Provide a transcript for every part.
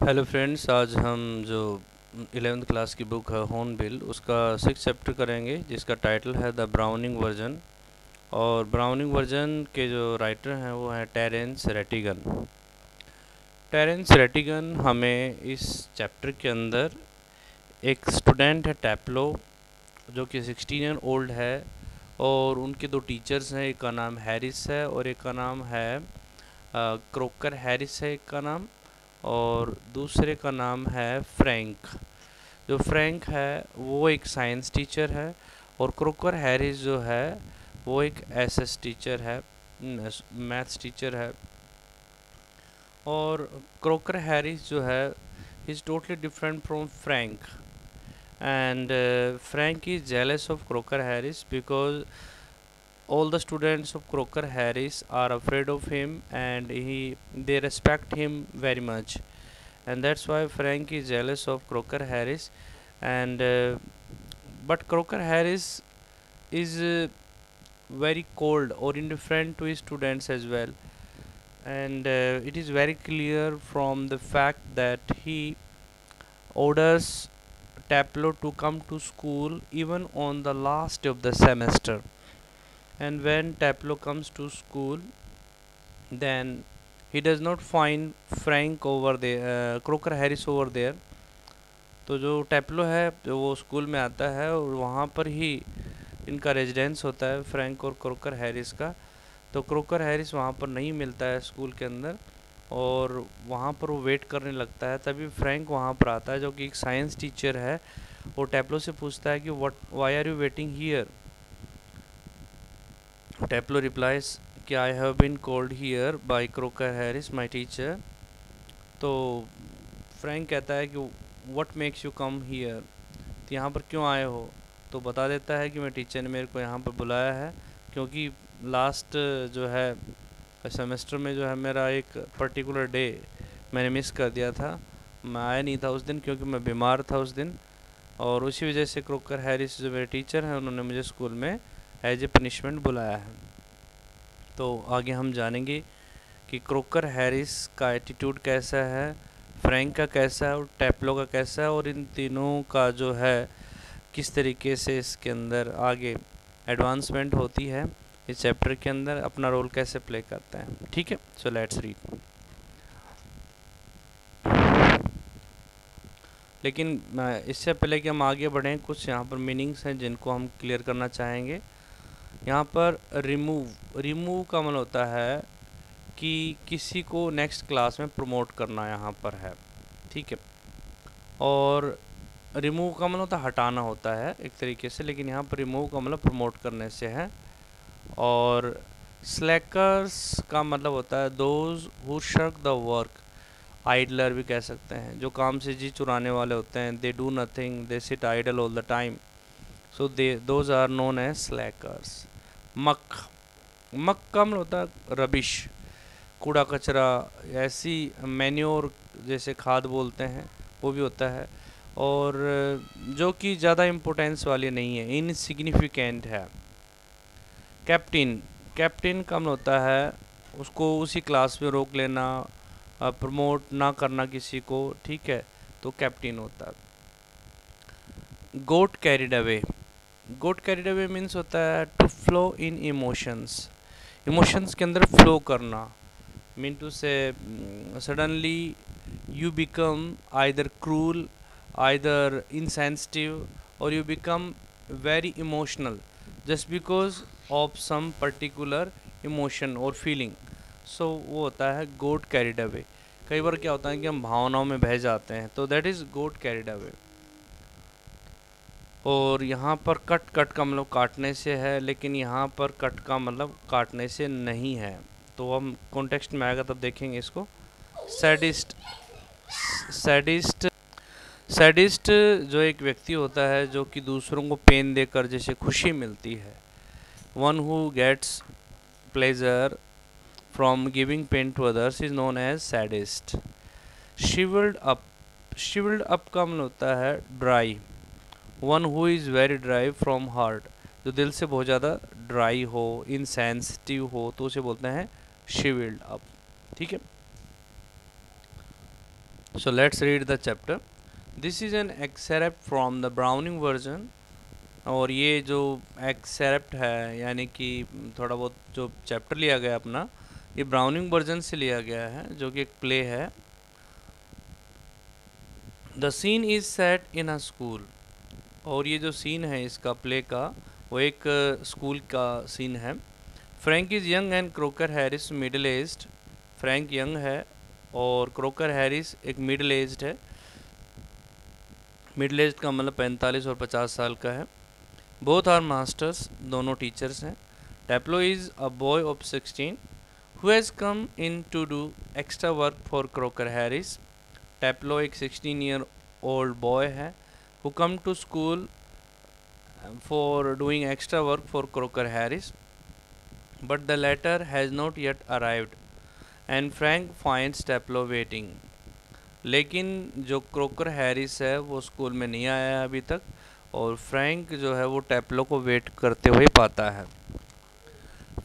Hello friends आज हम जो इलेवेंथ क्लास की बुक है होन बिल उसका सिक्स चैप्टर करेंगे, जिसका टाइटल है द ब्राउनिंग वर्जन और ब्राउनिंग वर्जन के जो राइटर हैं, वो हैं टेरेंस रेटिगन टेरेंस रेटिगन हमें इस चैप्टर के अंदर एक स्टूडेंट है टैपलो जो कि सिक्सटीन ईयर ओल्ड है, और उनके दो टीचर्स हैं, एक का नाम हैरिस है, और एक का नाम है क्रोकर हैरिस है, एक का नाम. और दूसरे का नाम है फ्रैंक। जो फ्रैंक है, वो एक साइंस टीचर है और क्रोकर हैरिस जो है, वो एक एसएस टीचर है मैथ्स टीचर है। और क्रोकर हैरिस जो है is totally different from Frank. And Frank is jealous of Crocker Harris because all the students of Croker Harris are afraid of him and he they respect him very much. And that's why Frank is jealous of Croker Harris. And uh, but Croker Harris is uh, very cold or indifferent to his students as well. And uh, it is very clear from the fact that he orders Taplo to come to school even on the last of the semester and when Taplo comes to school then he does not find Frank over there uh, Croker Harris over there. तो जो टैपलो है वो school में आता है और वहाँ पर ही इनका रेजिडेंस होता है फ्रैंक और क्रोकर हैरिस का। तो क्रोकर हैरिस वहाँ पर नहीं मिलता है स्कूल के अंदर और वहाँ पर वो वेट करने लगता है। तभी फ्रैंक वहाँ पर आता है जो कि एक साइंस टीचर है वो टैपलो से पूछता है कि what why are you waiting here Taplo replies, कि I have been called here by Croker Harris, my teacher. तो फ्रैंक कहता है कि, what makes you come here? तो यहाँ पर क्यों आए हो? तो बता देता है कि मेरे टीचर ने मेरे को यहाँ पर बुलाया है, क्योंकि लास्ट जो है सेमेस्टर में जो है मेरा एक पर्टिकुलर डे मैंने मिस कर दिया था। मैं आया नहीं था उस दिन क्योंकि मैं बीमार था उस दिन। और उसी वजह से क्रोकर हैरिस जो मेरे टीचर हैं, उन्होंने मुझे स्कूल में एज ए पनिशमेंट बुलाया है। तो आगे हम जानेंगे कि क्रोकर हैरिस का एटीट्यूड कैसा है फ्रैंक का कैसा है और टैपलो का कैसा है और इन तीनों का जो है, किस तरीके से इसके अंदर आगे एडवांसमेंट होती है, इस चैप्टर के अंदर अपना रोल कैसे प्ले करते हैं। ठीक है? सो लेट्स रीड लेकिन इससे पहले कि हम आगे बढ़ें, कुछ यहाँ पर मीनिंग्स हैं जिनको हम क्लियर करना चाहेंगे। यहाँ पर रिमूव रिमूव का मतलब होता है कि किसी को नेक्स्ट क्लास में प्रमोट करना यहाँ पर है, ठीक है? और रिमूव का मतलब होता हटाना होता है एक तरीके से, लेकिन यहाँ पर रिमूव का मतलब प्रमोट करने से है। और स्लैकर्स का मतलब होता है those who shirk the work idler भी कह सकते हैं, जो काम से जी चुराने वाले होते हैं they do nothing they sit idle all the time so they those are known as slackers muck muck का मतलब होता है रबिश कूड़ा कचरा ऐसी मैन्योर जैसे खाद बोलते हैं, वो भी होता है। और, जो कि ज़्यादा इम्पोर्टेंस वाली नहीं है इनसिग्निफिकेंट है। कैप्टन कैप्टन का मतलब होता है, उसको उसी क्लास में रोक लेना प्रमोट ना करना किसी को, ठीक है तो कैप्टन होता है। Got carried away got carried away means होता है to flow in emotions emotions के अंदर फ्लो करना. Mean to say suddenly you become either cruel either insensitive और you become very emotional just because of some particular emotion और feeling so वो होता है गोट कैरिड अवे कई बार क्या होता है कि हम भावनाओं में बह जाते हैं तो that is got carried away और यहाँ पर कट कट का मतलब काटने से है, लेकिन यहाँ पर कट का मतलब काटने से नहीं है। तो हम कॉन्टेक्स्ट में आएगा तब देखेंगे इसको। सैडिस्ट सैडिस्ट सैडिस्ट जो एक व्यक्ति होता है, जो कि दूसरों को पेन देकर जैसे खुशी मिलती है। One who gets pleasure from giving pain to others is known as sadist shrivelled up shrivelled up का मतलब होता है dry one who is very dry from heart जो दिल से बहुत ज़्यादा ड्राई हो इनसेंसिटिव हो तो उसे बोलते हैं शिविल्ड अप ठीक है? So let's read the chapter this is an excerpt from the Browning version और ये जो एक्सेप्ट है, यानी कि थोड़ा बहुत जो चैप्टर लिया गया अपना, ये ब्राउनिंग वर्जन से लिया गया है, जो कि एक प्ले है। The scene is set in a school और ये जो सीन है इसका प्ले का, वो एक स्कूल का सीन है। Frank is young and Crocker Harris middle aged Frank young है और क्रोकर हैरिस एक मिडल एज्ड है। मिडल एज का मतलब पैंतालीस और पचास साल का है। बोथ आर मास्टर्स दोनों टीचर्स हैं। Taplo is a boy of sixteen who has come in to do extra work for Crocker Harris Taplo एक सिक्सटीन ईयर ओल्ड बॉय है। Who come to school for doing extra work for Croker Harris but the letter has not yet arrived and Frank finds Taplow waiting लेकिन जो croaker Harris है वो school में नहीं आया अभी तक और फ्रैंक जो है वो टैपलो को वेट करते हुए पाता है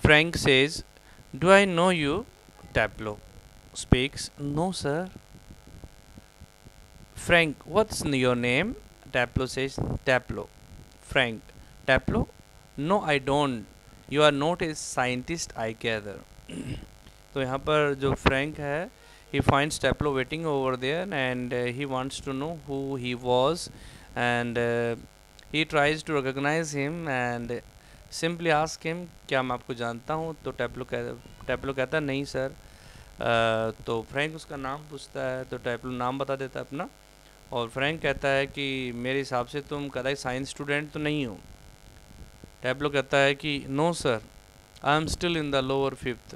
Frank says do I know you Taplo speaks no sir Frank what's your name Taplo says, Taplo. Frank, Taplo? No, I don't. You are not a scientist, I gather. तो यहाँ पर जो फ्रैंक है Taplo waiting over there and uh, he wants to know who he was and uh, he tries to recognize him and simply ask him क्या मैं आपको जानता हूँ तो टैपलो कह टैपलो कहता नहीं सर uh, तो फ्रैंक उसका नाम पूछता है तो टैपलो नाम बता देता है अपना और फ्रैंक कहता है कि मेरे हिसाब से तुम कदाई साइंस स्टूडेंट तो नहीं हो। टैबलो कहता है कि no sir I am still in the lower fifth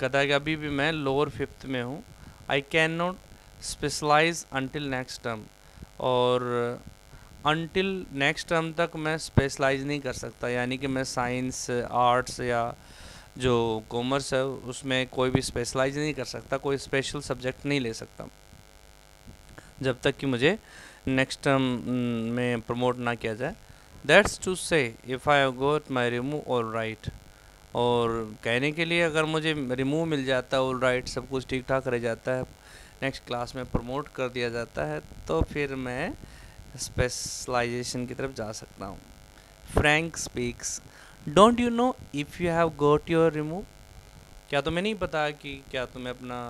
कहता है कि अभी भी मैं लोअर फिफ्थ में हूँ। I can not specialise until next term और अनटिल नेक्स्ट टर्म तक मैं स्पेशलाइज नहीं कर सकता। यानी कि मैं साइंस आर्ट्स या जो कॉमर्स है, उसमें कोई भी स्पेशलाइज नहीं कर सकता। कोई स्पेशल सब्जेक्ट नहीं ले सकता। जब तक कि मुझे नेक्स्ट टर्म में प्रमोट ना किया जाए। That's to say if I got my remove all right और कहने के लिए अगर मुझे रिमूव मिल जाता है ऑल राइट सब कुछ ठीक ठाक रह जाता है नेक्स्ट क्लास में प्रमोट कर दिया जाता है तो फिर मैं स्पेशलाइजेशन की तरफ़ जा सकता हूँ। Frank speaks don't you know if you have got your remove क्या तुम्हें नहीं पता कि क्या तुम्हें अपना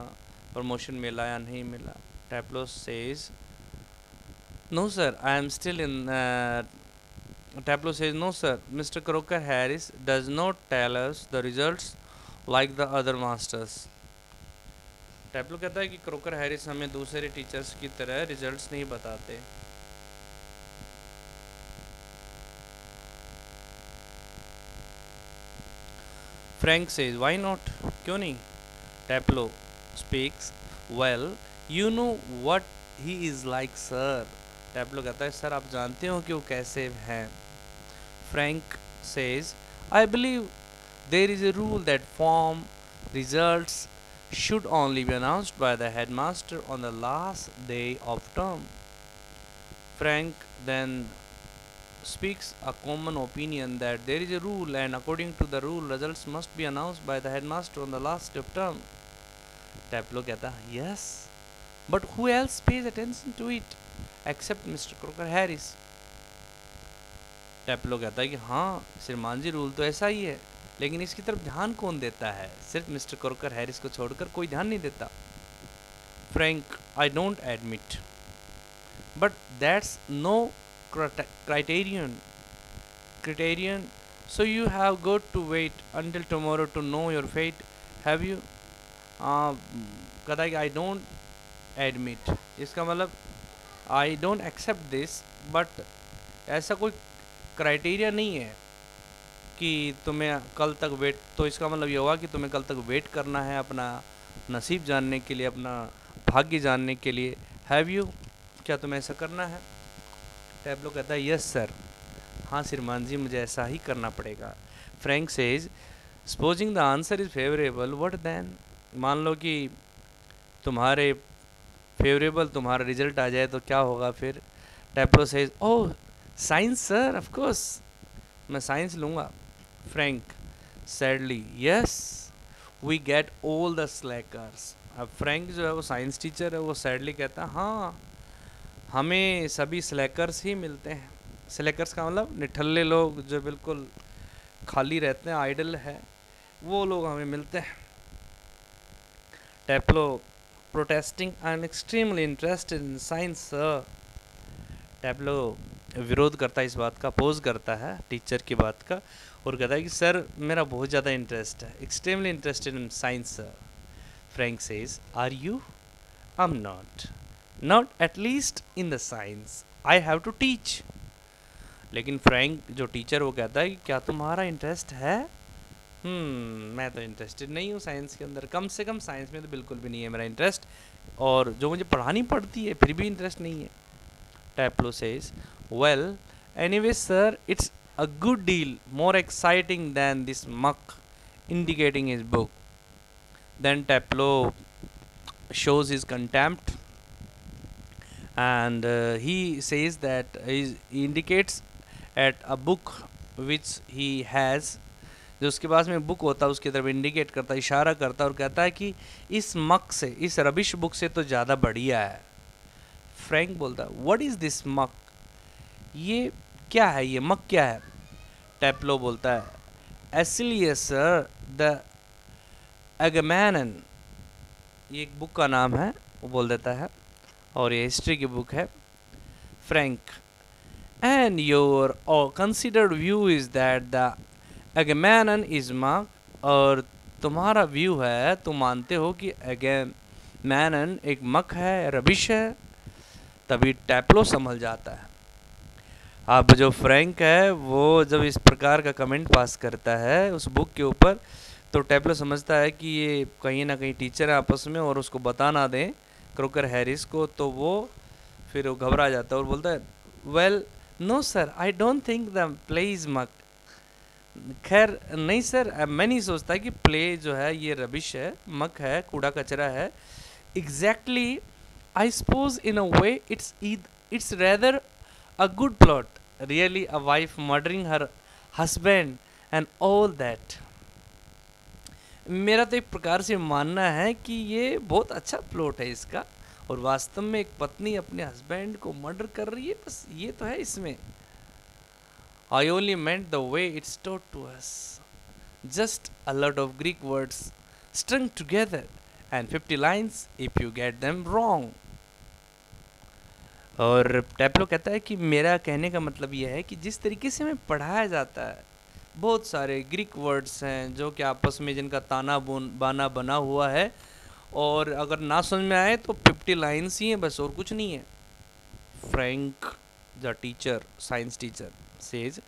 प्रमोशन मिला या नहीं मिला? Tableau says, No, sir, I am still in. Uh, Tableau says, No, sir, Mr. Croker Harris does not tell us the results like the other masters. टैपलो कहता है कि क्रोकर हैरिस हमें दूसरे टीचर्स की तरह रिजल्ट्स नहीं बताते फ्रैंक सेज व्हाई नॉट क्यों नहीं Taplo speaks well You know what he is like sir टैपलो कहता है सर आप जानते हो कि वो कैसे हैं Frank says I believe there is a rule that form results should only be announced by the headmaster on the last day of term. Frank then speaks a common opinion that there is a rule and according to the rule results must be announced by the headmaster on the last day of term. Taplo कहता yes but who else pays attention to it except mr crocker harris? Taplo कहता है कि हाँ श्रीमान जी rule तो ऐसा ही है, लेकिन इसकी तरफ़ ध्यान कौन देता है? सिर्फ़ मिस्टर क्रोकर हैरिस को छोड़कर कोई ध्यान नहीं देता। Frank I don't admit but that's no criterion criterion so you have got to wait until tomorrow to know your fate have you कहता है कि आई डोंट एडमिट इसका मतलब I don't accept this but ऐसा कोई criteria नहीं है कि तुम्हें कल तक वेट तो इसका मतलब ये हुआ कि तुम्हें कल तक वेट करना है अपना नसीब जानने के लिए, अपना भाग्य जानने के लिए। हैव यू क्या तुम्हें ऐसा करना है? टैबलो कहता है यस सर हाँ श्रीमान जी, मुझे ऐसा ही करना पड़ेगा। Frank says supposing the answer is favourable what then मान लो कि तुम्हारे फेवरेबल तुम्हारा रिज़ल्ट आ जाए तो क्या होगा फिर? Taplo says oh science sir of course मैं साइंस लूँगा. Frank sadly yes we get all the slackers अब फ्रैंक जो है वो साइंस टीचर है, वो सैडली कहता, है हाँ हमें सभी स्लैकर्स ही मिलते हैं. स्लैकर्स का मतलब निठल्ले लोग जो बिल्कुल खाली रहते हैं आइडल है, वो लोग हमें मिलते हैं। Taplo protesting and extremely interested in science Taplo विरोध करता है इस बात का अपोज करता है टीचर की बात का, और कहता है कि, सर, मेरा बहुत ज़्यादा इंटरेस्ट है extremely interested in science sir Frank says are you I am not not at least in the science I have to teach लेकिन फ्रैंक जो टीचर वो कहता है कि, क्या तुम्हारा इंटरेस्ट है? हम्म, मैं तो इंटरेस्टेड नहीं हूँ साइंस के अंदर। कम से कम साइंस में तो बिल्कुल भी नहीं है मेरा इंटरेस्ट और जो मुझे पढ़ानी पड़ती है, फिर भी इंटरेस्ट नहीं है। Taplo says well any way sir it's a good deal more exciting than this muck indicating is book than Taplo shows is contempt and he says that is indicates at a book which he has जो उसके पास में book होता है, उसकी तरफ़ indicate करता है, इशारा करता है और कहता है कि इस मक से, इस रबिश बुक से तो ज़्यादा बढ़िया है। फ्रैंक बोलता है वट इज़ दिस मक ये क्या है? ये मक क्या है? टैप्लो बोलता है एसिलियस द एगमैनन ये एक बुक का नाम है, वो बोल देता है, और ये हिस्ट्री की बुक है। Frank and your considered view is that the is muck और तुम्हारा व्यू है, तुम मानते हो कि अगेन मैनन एक मक है रबिश है, तभी टैप्लो संभल जाता है। अब जो फ्रैंक है, वो जब इस प्रकार का कमेंट पास करता है, उस बुक के ऊपर तो टैपलो समझता है कि ये कहीं ना कहीं टीचर है आपस में और उसको बता ना दें क्रोकर हैरिस को तो वो फिर वो घबरा जाता है और बोलता है well no sir I don't think the play is muck खैर, नहीं सर मैं नहीं सोचता कि प्ले जो है, ये रबिश है, मक है, कूड़ा कचरा है। Exactly I suppose in a way it's it's rather a good plot really a wife murdering her husband and all that मेरा तो एक प्रकार से मानना है कि ये बहुत अच्छा प्लॉट है इसका। और वास्तव में एक पत्नी अपने हस्बैंड को मर्डर कर रही है, बस ये तो है इसमें। I only meant the way it's taught to us just a lot of Greek words strung together and 50 lines if you get them wrong और टैपलो कहता है कि मेरा कहने का मतलब यह है कि जिस तरीके से हमें पढ़ाया जाता है, बहुत सारे ग्रीक वर्ड्स हैं जो कि आपस में जिनका ताना बाना, बना हुआ है और अगर ना समझ में आए तो फिफ्टी लाइन्स ही हैं बस और कुछ नहीं है। Frank the teacher science teacher says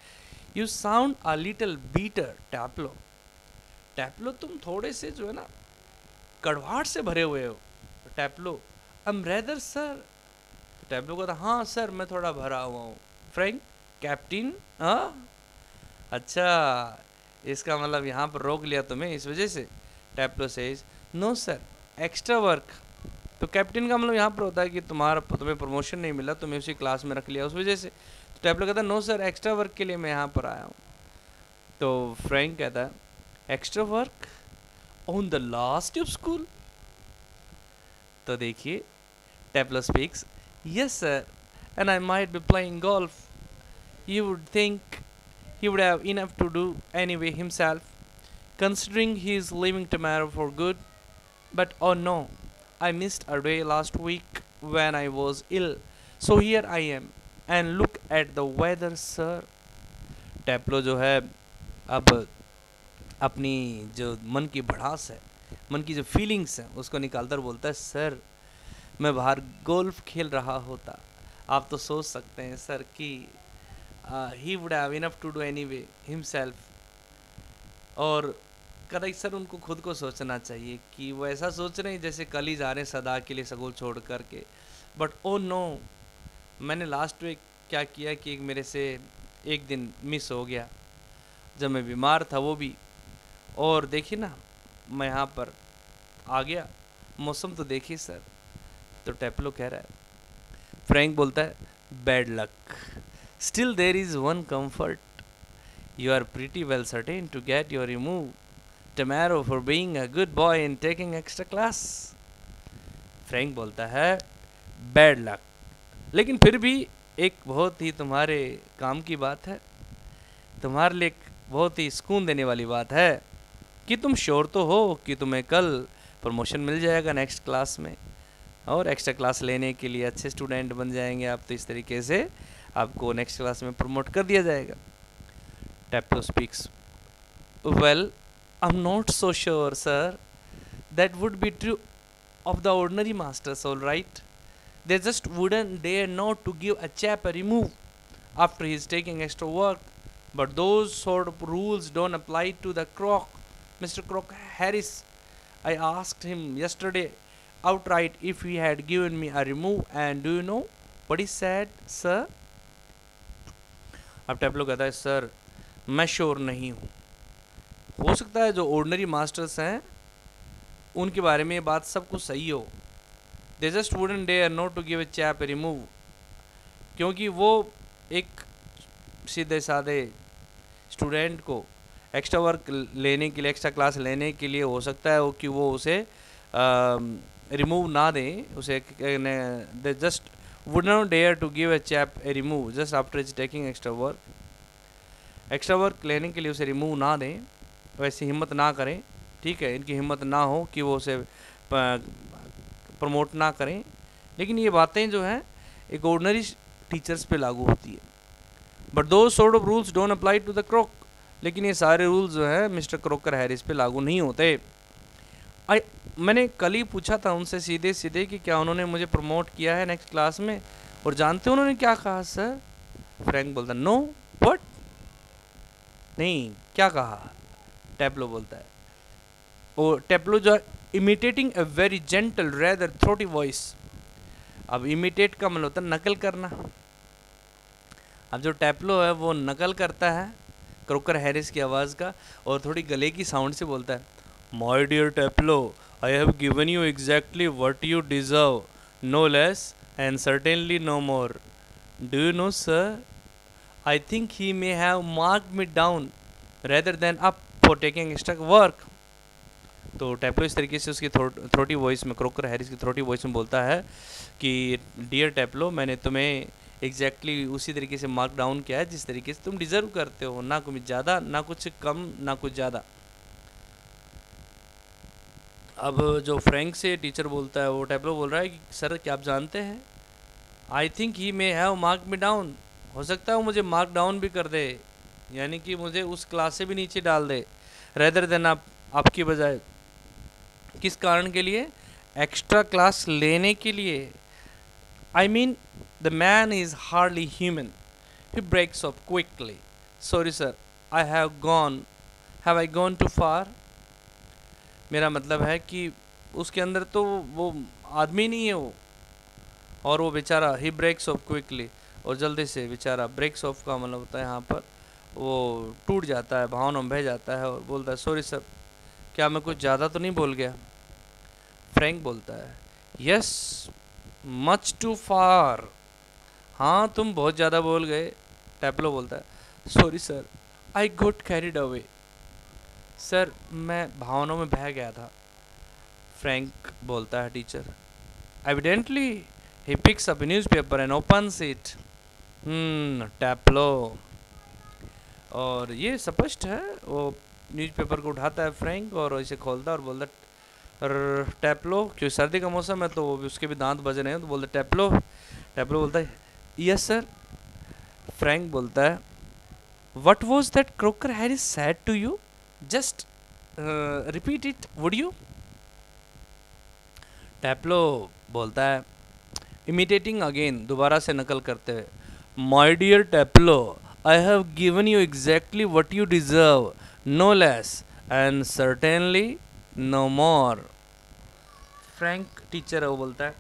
you sound a little bitter Taplow Taplow तुम थोड़े से जो है ना, कड़वाहट से भरे हुए हो। Taplow am rather sir Taplow को था हाँ सर मैं थोड़ा भरा हुआ हूँ। फ्रैंक कैप्टन हाँ? अच्छा इसका मतलब यहाँ पर रोक लिया तुम्हें इस वजह से। Taplow says no sir extra work तो कैप्टन का मतलब यहाँ पर होता है कि तुम्हारा तुम्हें प्रमोशन नहीं मिला, तुम्हें उसी क्लास में रख लिया उस वजह से। तो एप्लो कहता नो सर एक्स्ट्रा वर्क के लिए मैं यहाँ पर आया हूँ. तो फ्रेंक कहता है extra work on the last of school तो देखिए Taplow speaks yes sir and I might be playing golf you would think he would have enough to do anyway himself considering he is leaving tomorrow for good but on no I miss a day last week when I was ill so here I am and look at the weather, sir Taplow जो है अब अपनी जो मन की भड़ास है मन की जो फीलिंग्स हैं उसको निकालकर बोलता है सर मैं बाहर गोल्फ खेल रहा होता। आप तो सोच सकते हैं सर कि he would have enough to do anyway himself और कदाई सर उनको खुद को सोचना चाहिए कि वो ऐसा सोच रहे हैं जैसे कल ही जा रहे हैं सदा के लिए सगोल छोड़ करके। बट ओ नो मैंने लास्ट वीक क्या किया कि एक मेरे से एक दिन मिस हो गया। जब मैं बीमार था वो भी। और देखिए ना, मैं यहाँ पर आ गया। मौसम तो देखिए सर तो टेपलो कह रहा है। फ्रैंक बोलता है bad luck still there is one comfort you are pretty well certain to get your remove tomorrow for being a good boy in taking extra class Frank बोलता है बैड लक लेकिन फिर भी एक बहुत ही तुम्हारे काम की बात है। तुम्हारे लिए बहुत ही सुकून देने वाली बात है कि तुम श्योर तो हो कि तुम्हें कल प्रमोशन मिल जाएगा नेक्स्ट क्लास में और एक्स्ट्रा क्लास लेने के लिए अच्छे स्टूडेंट बन जाएँगे आप तो इस तरीके से आपको नेक्स्ट क्लास में प्रमोट कर दिया जाएगा। Taplow speaks well I am not so sure sir that would be true of the ordinary masters all right They just wouldn't dare not to give a chap a remove after he's taking extra work. But those sort of rules don't apply to the croc. Mr. Croc Harris, I asked him yesterday outright if he had given me a remove and do you know what he said, sir? अब टैपलो कहता है sir मैं sure नहीं हूँ हो सकता है जो ऑर्डनरी मास्टर्स हैं उनके बारे में ये बात सब कुछ सही हो they just wouldn't dare not to give a chap remove क्योंकि वो एक सीधे साधे स्टूडेंट को एक्स्ट्रा वर्क लेने के लिए एक्स्ट्रा क्लास लेने के लिए हो सकता है वो कि वो उसे रिमूव ना दें, उसे they just would not dare to give a chap a remove just after is taking extra work extra work लेने के लिए उसे रिमूव ना दें, वैसे हिम्मत ना करें, ठीक है, इनकी हिम्मत ना हो कि वो उसे प्रमोट ना करें, लेकिन ये बातें जो हैं, एक ऑर्डनरी टीचर्स पे लागू होती है। But those sort of rules don't apply to the Crock लेकिन ये सारे रूल्स जो है मिस्टर क्रोकर हैरिस पे लागू नहीं होते। आई मैंने कल ही पूछा था उनसे सीधे सीधे कि क्या उन्होंने मुझे प्रमोट किया है नेक्स्ट क्लास में, और जानते उन्होंने क्या कहा सर फ्रैंक बोलता नो वट नहीं, क्या कहा? टैपलो बोलता है। और टैपलो जो imitating a very gentle rather throaty voice अब इमिटेट का मतलब होता है नकल करना। अब जो टैपलो है, वो नकल करता है, क्रोकर हैरिस की आवाज़ का और थोड़ी गले की साउंड से बोलता है my dear Taplow I have given you exactly what you deserve no less and certainly no more do you know sir I think he may have marked me down rather than up for taking extra work तो Taplow इस तरीके से उसकी throaty voice में, Crocker Harris की throaty voice में बोलता है कि डियर टैपलो मैंने तुम्हें एग्जैक्टली exactly उसी तरीके से मार्क डाउन किया है, जिस तरीके से तुम डिज़र्व करते हो, ना कुछ ज़्यादा, ना कुछ कम, ना कुछ ज़्यादा. अब जो फ्रैंक से टीचर बोलता है, वो टैपलो बोल रहा है कि सर क्या आप जानते हैं? I think he may have mark me down हो सकता है वो मुझे मार्क डाउन भी कर दे, यानी कि मुझे उस क्लास से भी नीचे डाल दे रेदर देन आप, आपकी बजाय. किस कारण के लिए? एक्स्ट्रा क्लास लेने के लिए। I mean the man is hardly human he breaks off quickly sorry sir I have gone have I gone too far मेरा मतलब है कि उसके अंदर तो वो आदमी नहीं है वो। और वो बेचारा ही ब्रेक्स ऑफ़ क्विकली और जल्दी से बेचारा ब्रेक्स ऑफ़ का मतलब होता है यहाँ पर, वो टूट जाता है भावना में बह जाता है और बोलता है सॉरी सर क्या मैं कुछ ज़्यादा तो नहीं बोल गया? फ्रैंक बोलता है, यस मच टू फार हाँ तुम बहुत ज़्यादा बोल गए टैपलो बोलता है। Sorry sir I got carried away sir मैं भावनाओं में बह गया था, फ्रैंक बोलता है teacher evidently he picks up newspaper and open it Taplow और ये स्पष्ट है, वो न्यूज़पेपर को उठाता है फ्रैंक और इसे खोलता है और बोलता टैपलो क्योंकि सर्दी का मौसम है तो उसके भी दांत बज रहे हैं तो बोलते टैपलो टैपलो बोलता है यस सर फ्रैंक बोलता है what was that Crocker Harris said to you just repeat it would you Taplow बोलता है इमिटेटिंग अगेन दोबारा से नकल करते हुए। My dear Taplow I have given you exactly what you deserve no less and certainly no more Frank teacher है, वो बोलता है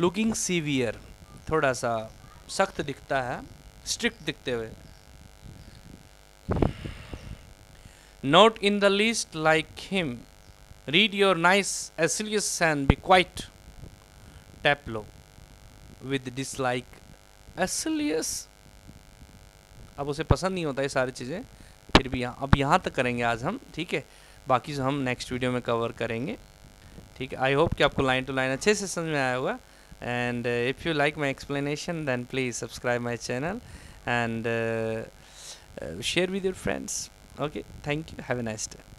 लुकिंग सीवियर थोड़ा सा सख्त दिखता है स्ट्रिक्ट दिखते हुए. Not in the least like him read your nice Aeschylus and be quiet Taplow with dislike Aeschylus अब उसे पसंद नहीं होता ये सारी चीज़ें. फिर भी यहाँ, अब यहाँ तक करेंगे आज हम, ठीक है? बाकी हम नेक्स्ट वीडियो में कवर करेंगे। ठीक है आई होप कि आपको लाइन टू लाइन अच्छे से समझ में आया होगा। And if you like my explanation then please subscribe my channel and share with your friends okay thank you have a nice day